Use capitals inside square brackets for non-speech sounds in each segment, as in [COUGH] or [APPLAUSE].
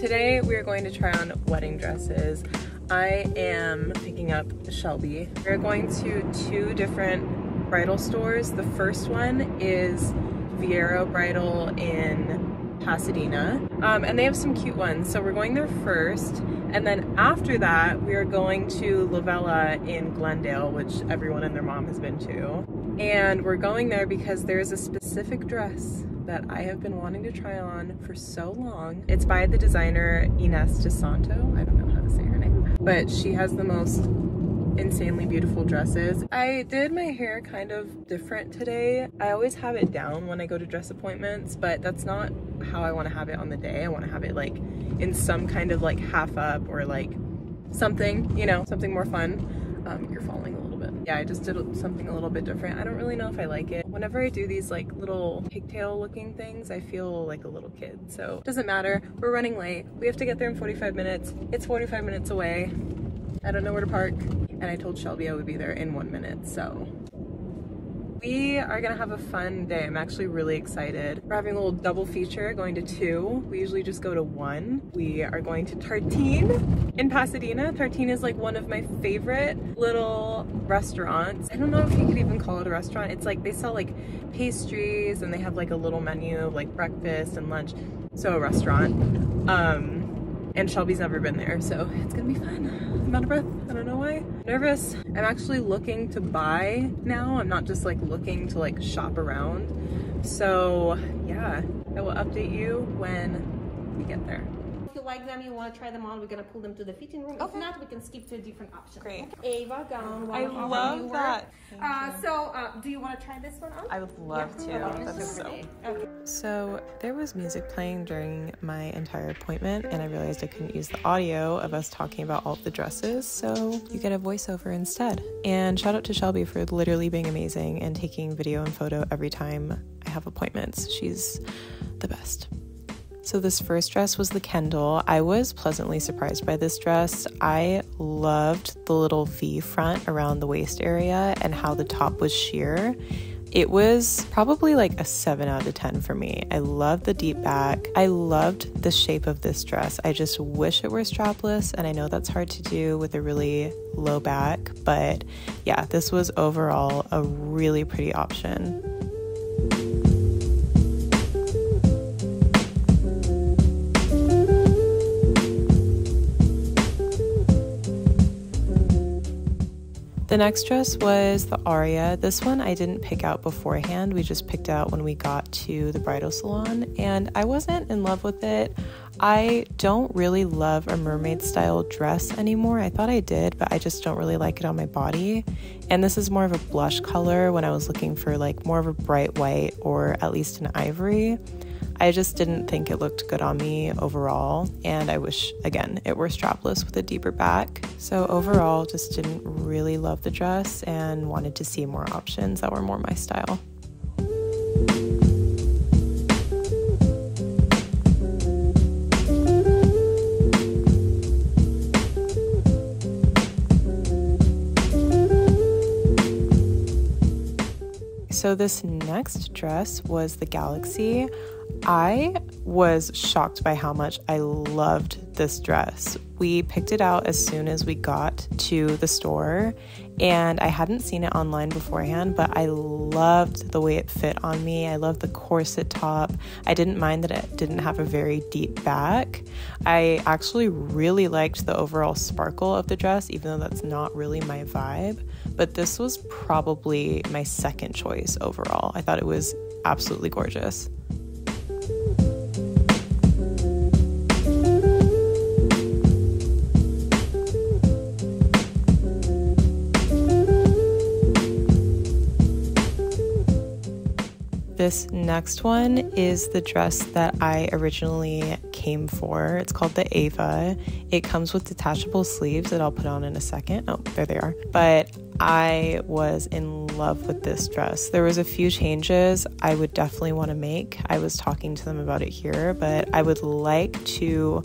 Today we are going to try on wedding dresses. I am picking up Shelby. We're going to two different bridal stores. The first one is Viero Bridal in Pasadena. Um, and they have some cute ones. So we're going there first. And then after that, we are going to Lovella in Glendale, which everyone and their mom has been to. And we're going there because there's a specific dress that I have been wanting to try on for so long. It's by the designer Ines Di Santo. I don't know how to say her name, but she has the most insanely beautiful dresses. I did my hair kind of different today. I always have it down when I go to dress appointments, but that's not how I want to have it on the day. I want to have it like in some kind of like half up or like something, you know, something more fun. Um, you're falling a little. Yeah, I just did something a little bit different. I don't really know if I like it. Whenever I do these like little pigtail looking things, I feel like a little kid. So it doesn't matter. We're running late. We have to get there in 45 minutes. It's 45 minutes away. I don't know where to park. And I told Shelby I would be there in one minute, so we are gonna have a fun day. I'm actually really excited. We're having a little double feature, going to two. We usually just go to one. We are going to Tartine in Pasadena. Tartine is like one of my favorite little restaurants. I don't know if you could even call it a restaurant. It's like they sell like pastries and they have like a little menu of like breakfast and lunch. So a restaurant. Um, and Shelby's never been there, so it's gonna be fun. I'm out of breath, I don't know why. Nervous. I'm actually looking to buy now. I'm not just like looking to like shop around. So yeah, I will update you when we get there you like them, you want to try them on, we're going to pull them to the fitting room. Okay. If not, we can skip to a different option. Great. Ava gown. I love that. Uh, so, uh, do you want to try this one on? I would love yeah. to. That's so. Okay. So there was music playing during my entire appointment, and I realized I couldn't use the audio of us talking about all the dresses, so you get a voiceover instead. And shout out to Shelby for literally being amazing and taking video and photo every time I have appointments. She's the best. So, this first dress was the Kendall. I was pleasantly surprised by this dress. I loved the little V front around the waist area and how the top was sheer. It was probably like a 7 out of 10 for me. I loved the deep back. I loved the shape of this dress. I just wish it were strapless, and I know that's hard to do with a really low back, but yeah, this was overall a really pretty option. Next dress was the Aria. This one I didn't pick out beforehand. We just picked out when we got to the bridal salon, and I wasn't in love with it. I don't really love a mermaid style dress anymore. I thought I did, but I just don't really like it on my body. And this is more of a blush color when I was looking for like more of a bright white or at least an ivory. I just didn't think it looked good on me overall, and I wish, again, it were strapless with a deeper back. So, overall, just didn't really love the dress and wanted to see more options that were more my style. So, this next dress was the Galaxy. I was shocked by how much I loved this dress. We picked it out as soon as we got to the store, and I hadn't seen it online beforehand, but I loved the way it fit on me. I loved the corset top. I didn't mind that it didn't have a very deep back. I actually really liked the overall sparkle of the dress, even though that's not really my vibe. But this was probably my second choice overall. I thought it was absolutely gorgeous. This next one is the dress that I originally came for. It's called the Ava. It comes with detachable sleeves that I'll put on in a second. Oh, there they are. But I was in love with this dress. There was a few changes I would definitely want to make. I was talking to them about it here, but I would like to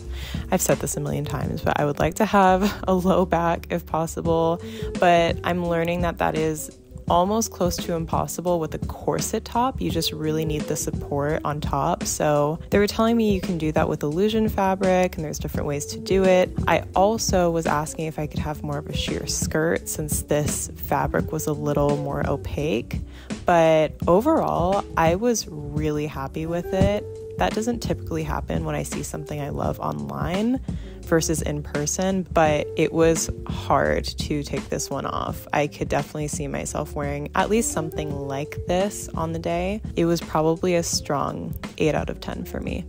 I've said this a million times, but I would like to have [LAUGHS] a low back if possible, but I'm learning that that is almost close to impossible with a corset top. You just really need the support on top. So they were telling me you can do that with illusion fabric and there's different ways to do it. I also was asking if I could have more of a sheer skirt since this fabric was a little more opaque. But overall, I was really happy with it. That doesn't typically happen when I see something I love online versus in person, but it was hard to take this one off. I could definitely see myself wearing at least something like this on the day. It was probably a strong 8 out of 10 for me.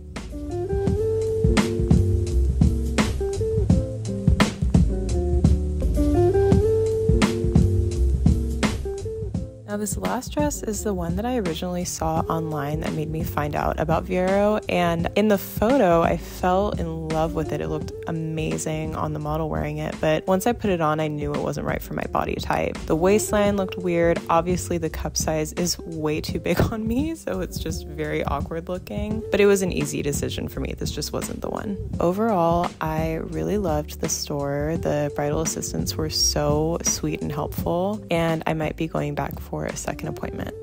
This last dress is the one that I originally saw online that made me find out about Viero. And in the photo, I fell in love with it. It looked amazing on the model wearing it. But once I put it on, I knew it wasn't right for my body type. The waistline looked weird. Obviously, the cup size is way too big on me, so it's just very awkward looking. But it was an easy decision for me. This just wasn't the one. Overall, I really loved the store. The bridal assistants were so sweet and helpful, and I might be going back for a second appointment.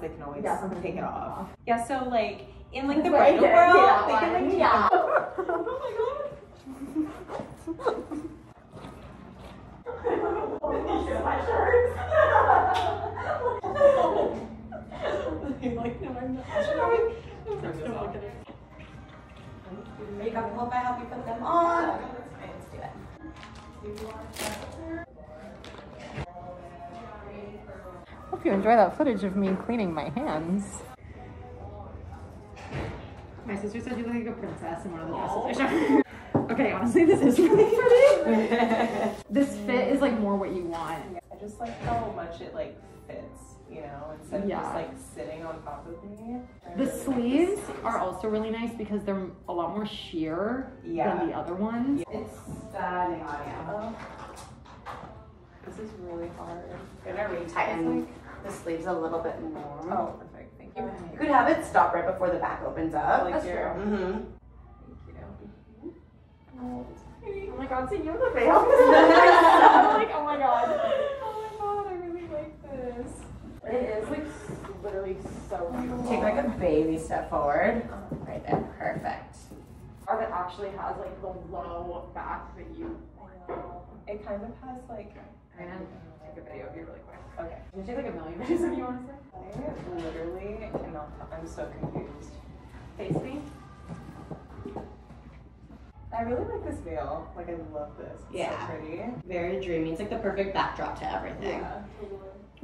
They can always yeah, take it off. off. Yeah, so like in like the bridal world, yeah, they can like yeah. [LAUGHS] oh my god. like, no, I'm not. Are you comfortable if I help you put them on? Let's do it. Hope you enjoy that footage of me cleaning my hands. My sister said you look like a princess in one of the dresses I showed Okay, honestly, this is really pretty. this fit is like more what you want. I just like how much it like fits, you know, instead of yeah. just like sitting on top of me. The sleeves are also really nice because they're a lot more sheer yeah. than the other ones. It's stunning on you. This is really hard. I'm gonna retighten the sleeves a little bit more. Oh, perfect. Thank you. You could have it stop right before the back opens up. Like That's true. Mm-hmm. Thank you. Oh, oh my god, see you have the veil. [LAUGHS] [LAUGHS] I'm like, oh my god. [LAUGHS] Oh my god, I really like this. It is like literally so beautiful. Take like a baby step forward. Oh, right there. Perfect. Or that actually has like the low back that you. I know. It kind of has like. Take a video of you really quick. Okay. You take like a million [LAUGHS] videos if you want to say? I literally cannot. I'm so confused. Face me. I really like this veil. Like I love this. It's yeah. So pretty. Very dreamy. It's like the perfect backdrop to everything. Yeah.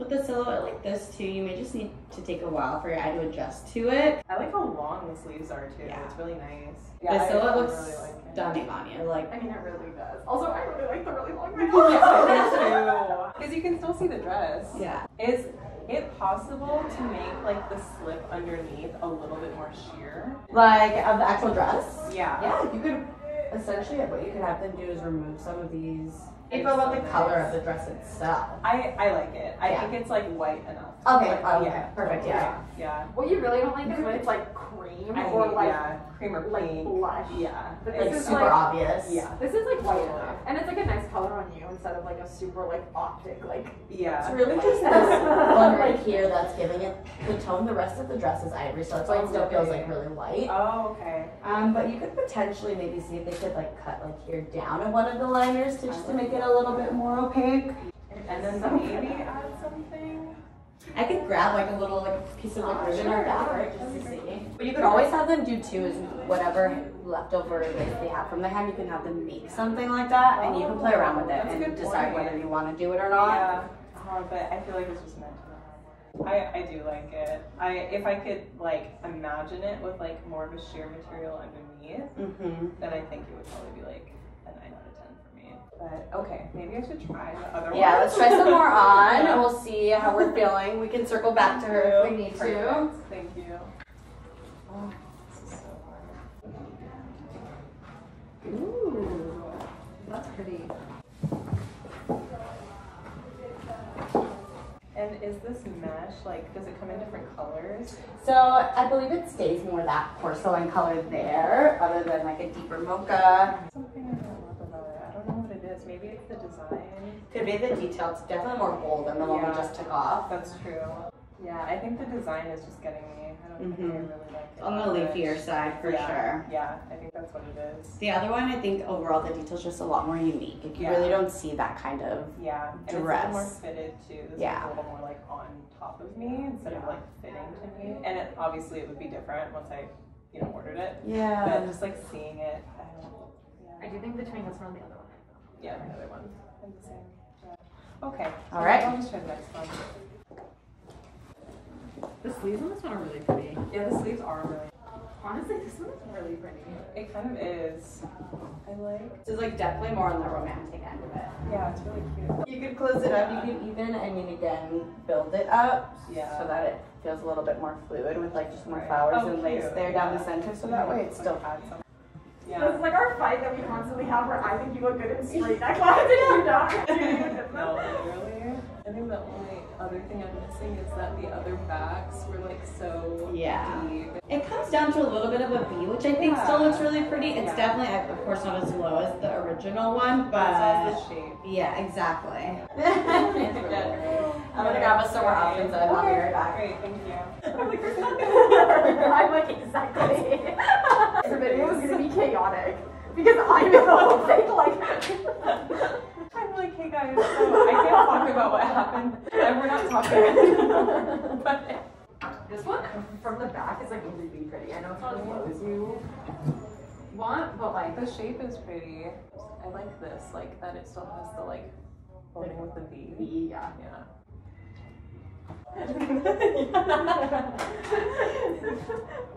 With the silhouette like this too, you may just need to take a while for your eye to adjust to it. I like how long the sleeves are too. Yeah. It's really nice. Yeah, the silhouette looks really like stunning on you. Like, I mean, it really does. Also, I really like the really long [LAUGHS] veil. yeah, [LAUGHS] Because you can still see the dress. Yeah. Is it possible to make like the slip underneath a little bit more sheer? Like of the actual dress? Yeah. Yeah, you could essentially what you could have them do is remove some of these it's about the color of the dress itself. I, I like it. I yeah. think it's like white enough. Okay, like, oh, okay. yeah, perfect, yeah. Yeah. What you really don't like is when it's like cream I or like yeah. Cream or like pink. blush. Yeah. But this like is super like, obvious. Yeah. This is like white enough. And it's like a nice color on you instead of like a super like optic like Yeah. It's really just this one [LAUGHS] right here that's giving it the tone. The rest of the dress is ivory, so that's why it still feels like really light. Oh, okay. Um, but you could potentially maybe see if they could like cut like here down in one of the liners to just to make it a little bit more opaque. And then maybe add something. I could grab like a little like piece of like ribbon or right, just to see. But you could always have them do too is whatever leftover they have from the hem, you can have them make something like that, and you can play around with it and decide whether you want to do it or not. Yeah, uh, but I feel like it's just meant to I, I do like it. I if I could like imagine it with like more of a sheer material underneath, Mm-hmm. then I think it would probably be like a nine out of ten for me. But okay, maybe I should try the other one. Yeah, let's try some more [LAUGHS] on we'll see how we're feeling. We can circle back to her if we need to. Thank you. Oh, so. Ooh, that's pretty. And is this mesh like? Does it come in different colors? So I believe it stays more that porcelain color there, other than like a deeper mocha. Something is. Maybe it's the design. Could be the detail. It's definitely more bold than the one we just took off. That's true. Yeah, I think the design is just getting me. I don't think I Mhm. really like it. On the leafier side for yeah. sure. Yeah, I think that's what it is. The other one, I think overall the detail's just a lot more unique. Like you Yeah. really don't see that kind of. Yeah, and it's a little more fitted too. This Yeah. is a little more like on top of me instead of like fitting to me. And it, obviously it would be different once I, you know, ordered it. Yeah. But just like seeing it, I don't. I Yeah, do think the twin is from the other one. Yeah the other one. I'm the same. Yeah. Okay. All right. I'll just try the next one. The sleeves on this one are really pretty. Yeah, the sleeves are really. Honestly, this one is really pretty. It kind of is. I like. This is like definitely more on the romantic end of it. Yeah, it's really cute. You could close it up, you could even, I mean, again, build it up Yeah. so that it feels a little bit more fluid with like just more flowers Oh, and lace cute. there down the center, so that way it still had some. This Yeah. is like our fight that we constantly have where I think you look good in straight necklines and you don't. [LAUGHS] No, literally. I think the only other thing I'm missing is that the other backs were like so Yeah. deep. It comes down to a little bit of a V, which I think Yeah. still looks really pretty. It's Yeah. definitely, of course, not as low as the original one, but yeah, exactly. really Good. cool. I'm gonna grab us some more outfits and I'll be right back. Great, thank you. I'm like, [LAUGHS] exactly. the video is gonna be [LAUGHS] chaotic because I'm in the whole thing like. [LAUGHS] I'm like, hey guys, so I talk about what happened, and we're not talking. [LAUGHS] but This one from the back is like really pretty. I know it's not as low as you want, but like the shape is pretty. I like this, like that it still has the like holding with the V. yeah. Yeah. [LAUGHS] it's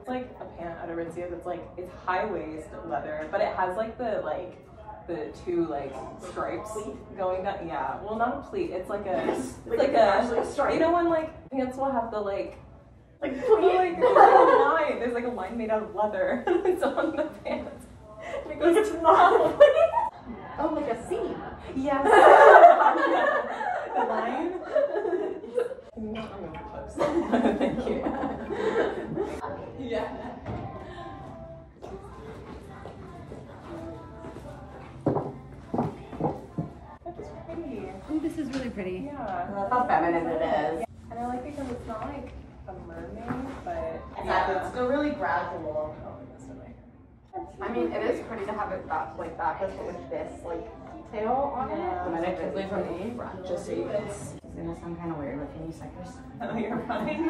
like a pant at Aritzia that's like it's high waist leather, but it has like the like the two like stripes going down. Yeah, well not a pleat. It's like a it's Like like a stripe. you know when like pants will have the like Like the, [LAUGHS] like there's like a line. There's like a line made out of leather. [LAUGHS] it's on the pants. And it goes to the [LAUGHS] Oh, like a seam. Yes. the line. Clips. Thank you. Yeah. This is really pretty. Yeah. That's how feminine it is. And I like because it's not like a mermaid, but Exactly. It's still really gradual. Oh, I messed up my hair. I mean, it is pretty to have it back like that, but with this like detail on it. I'm gonna quickly from Pretty. the front just so you guys. It's gonna sound kind of weird with you suckers. [LAUGHS] Oh, you're fine.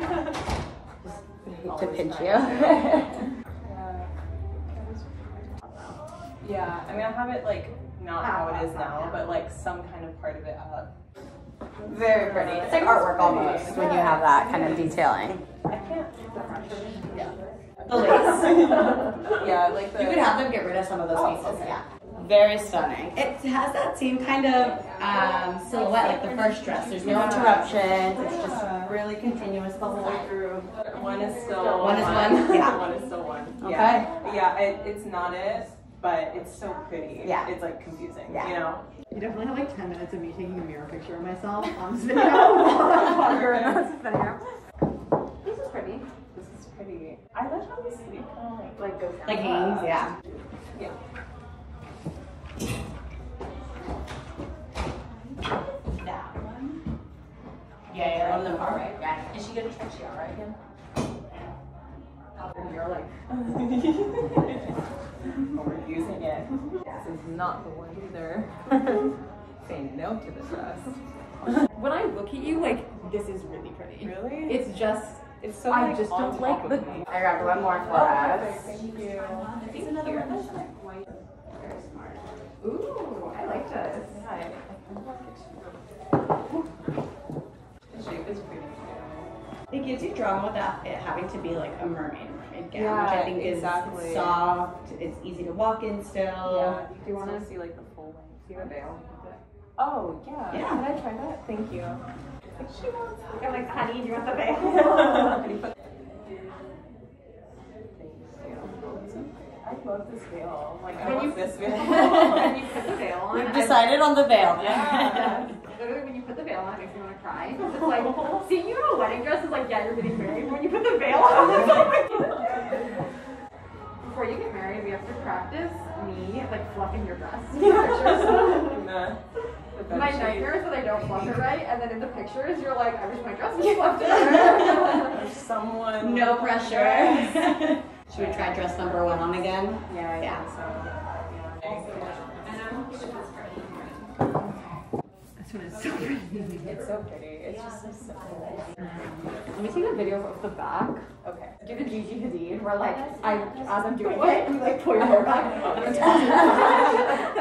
Just hate to pinch you. [LAUGHS] Yeah. [LAUGHS] Yeah, I mean, I have it like not how it is now, but like some kind of part of it up. Very pretty. It's like artwork almost when you have that kind of detailing. I can't. Yeah. The lace. [LAUGHS] Yeah, like the. You could have them get rid of some of those Oh, pieces. okay. Yeah. Very stunning. It has that same kind of um, silhouette like the first dress. There's no interruptions. It's just really continuous the whole way through. One is still One One is one, [LAUGHS] yeah. one is still one. Okay. Yeah, yeah. It, it's not it, but it's so pretty. Yeah. It's like confusing. Yeah. You know. You definitely have like 10 minutes of me taking a mirror picture of myself on [LAUGHS] this video. this is pretty. This is pretty. I like how the sleeve kind of like. Like goes down. Like hangs, yeah. Yeah. That one. Yeah, yeah, one of them right. Yeah. Is she gonna try Chiara again? And you're like, [LAUGHS] [LAUGHS] Oh, we're using it. This is not the one either. [LAUGHS] Say no to the dress. when I look at you, like, this is really pretty. Really? It's just, It's so I like, just on don't top like of the- me. I grabbed one more for Oh, us. perfect. Thank you. I think another one that's like white. Very smart. ooh, I like this. Yeah, I, I like it too. The shape is pretty too. It gives you drama without it having to be like a mermaid mermaid gown, Yeah, which I think exactly. is soft. It's easy to walk in still. Yeah. Do you want to see like the full length? See the veil? Oh yeah. Yeah. Can I try that? Thank you. She wants. I'm like, honey, do you want the veil? [LAUGHS] I love this veil. Like I When love this veil. [LAUGHS] when you put the veil on, We've I- decided on the veil. Yeah. Literally, when you put the veil on, it makes me want to cry. It's like [LAUGHS] seeing you in a wedding dress is like, yeah, you're getting married. But when you put the veil on, it's like, before you get married, we have to practice me like fluffing your dress. [LAUGHS] In the pictures. Nah. My bed nightmare is that I don't fluff it right, and then in the pictures, you're like, I wish my dress was fluffed. [LAUGHS] sheet. Someone. No pressure. [LAUGHS] Should we try dress number one on again? Yeah, I Yeah. think so. This one is so pretty. It's so pretty. It's just so simple. Let me take a video of the back. Okay. Do the Gigi Hadid, where like I, as I'm doing it, you like pull your hair back and then toss it back.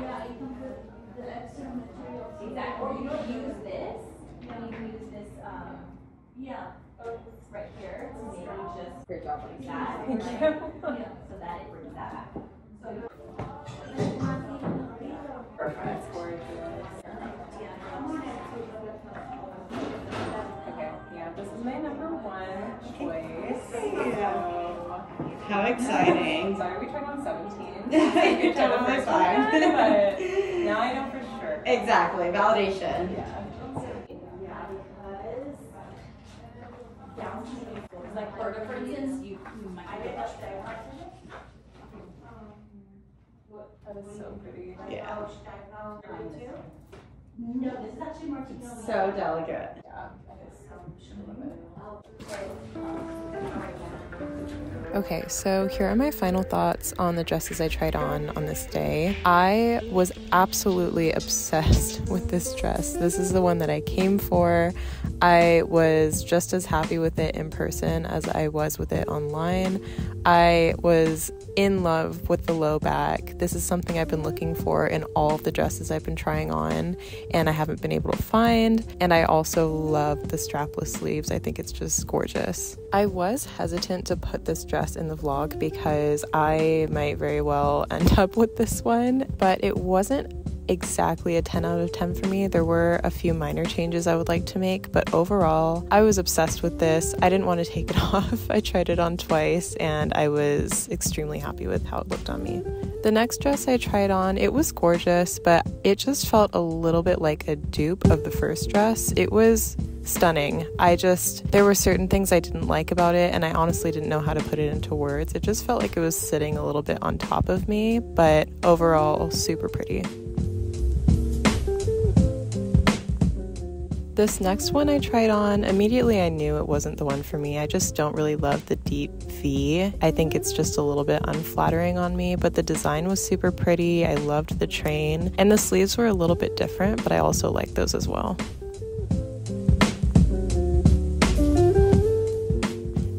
Yeah, you can put the extra material. Exactly. Or you can use this. You know, you can use this, um, yeah, right here to maybe just Great job. like that. [LAUGHS] Thank you. Yeah, so that it brings that back. So you. Perfect. How exciting. [LAUGHS] Sorry, we tried on 17. You're Tried the totally first fine. one, But now I know for sure. Exactly, validation. Yeah. Yeah, because downtown. Like, for for instance, you, you might get That is um, so pretty. Yeah. No, this is actually more So delicate. Yeah. Okay, so here are my final thoughts on the dresses I tried on on this day. I was absolutely obsessed [LAUGHS] with this dress. This is the one that I came for. I was just as happy with it in person as I was with it online. I was in love with the low back. This is something I've been looking for in all of the dresses I've been trying on and I haven't been able to find. And I also love the strapless sleeves. I think it's just gorgeous. I was hesitant to put this dress in the vlog because I might very well [LAUGHS] end up with this one, but it wasn't exactly a 10 out of 10 for me. There were a few minor changes I would like to make, but overall, I was obsessed with this. I didn't want to take it [LAUGHS] off. I tried it on twice and I was extremely happy with how it looked on me. The next dress I tried on, it was gorgeous, but it just felt a little bit like a dupe of the first dress. It was stunning. I just, there were certain things I didn't like about it, and I honestly didn't know how to put it into words. It just felt like it was sitting a little bit on top of me, but overall, super pretty. This next one I tried on, immediately I knew it wasn't the one for me. I just don't really love the deep V. I think it's just a little bit unflattering on me, but the design was super pretty. I loved the train, and the sleeves were a little bit different, but I also like those as well.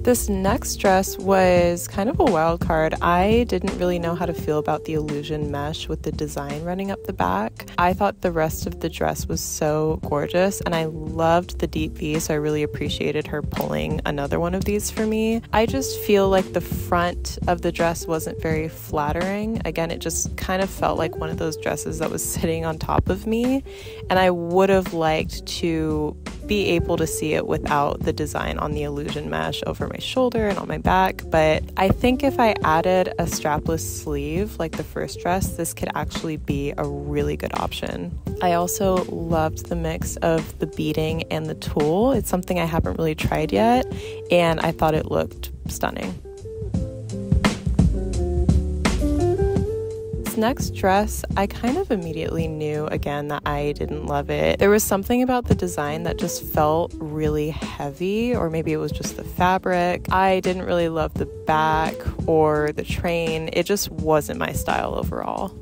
This next dress was kind of a wild card. I didn't really know how to feel about the illusion mesh with the design running up the back. I thought the rest of the dress was so gorgeous and I loved the deep V, so I really appreciated her pulling another one of these for me. I just feel like the front of the dress wasn't very flattering. Again, it just kind of felt like one of those dresses that was [LAUGHS] sitting on top of me, and I would have liked to be able to see it without the design on the illusion mesh over my shoulder and on my back. But I think if I added a strapless sleeve like the first dress, this could actually be a really good option. I also loved the mix of the beading and the tulle. It's something I haven't really tried yet, and I thought it looked stunning. Next dress, I kind of immediately knew again that I didn't love it. There was something about the design that just felt really heavy, or maybe it was just the fabric. I didn't really love the back or the train. It just wasn't my style overall.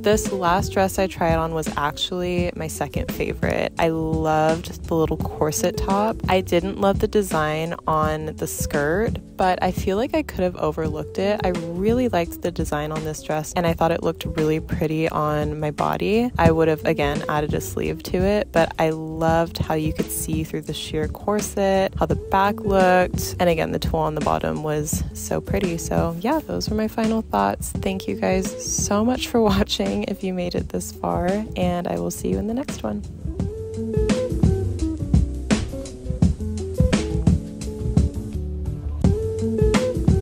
This last dress I tried on was actually my second favorite. I loved the little corset top. I didn't love the design on the skirt, but I feel like I could have overlooked it. I really liked the design on this dress and I thought it looked really pretty on my body. I would have again added a sleeve to it, but I loved how you could see through the sheer corset, how the back looked, and again, the tulle on the bottom was so pretty. So, yeah, those were my final thoughts. Thank you guys so much for [LAUGHS] watching if you made it this far, and I will see you in the next one.